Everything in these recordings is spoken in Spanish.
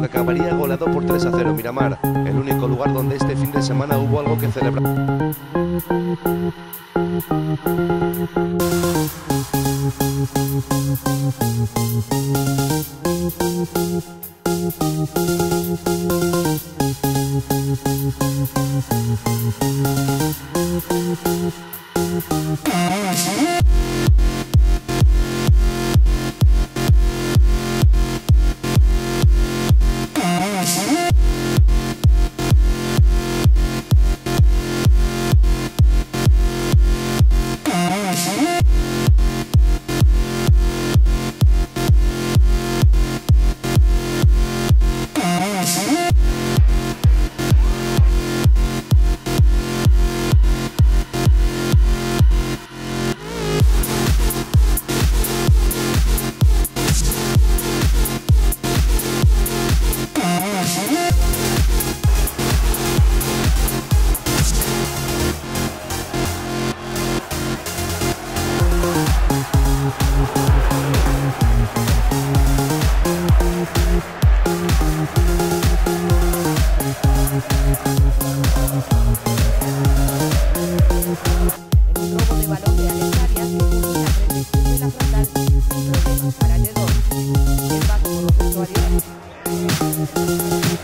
que acabaría goleado por 3 a 0 Miramar, el único lugar donde este fin de semana hubo algo que celebrar.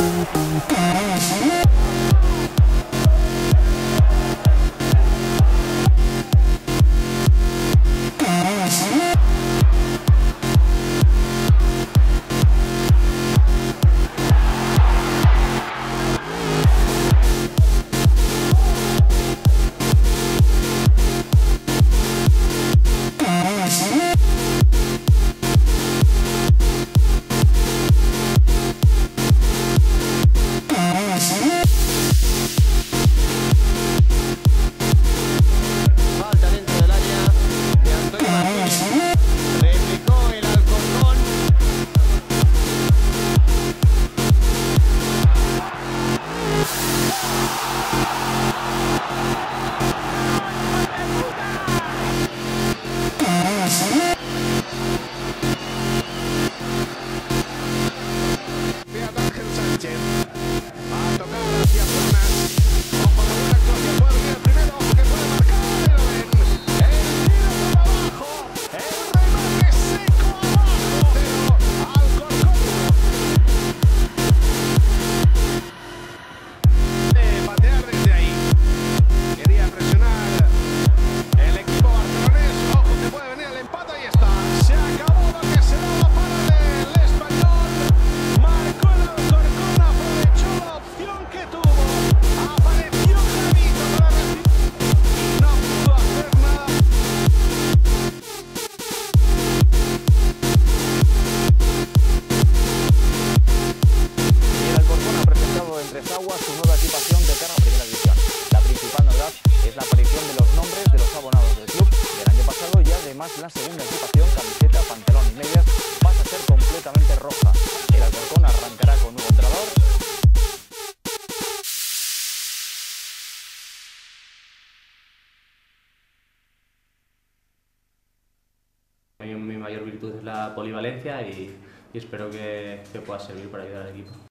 Thank you. La segunda equipación, camiseta, pantalón y medias, pasa a ser completamente roja. El Alcorcón arrancará con un entrenador. Mi mayor virtud es la polivalencia y, espero que, que pueda servir para ayudar al equipo.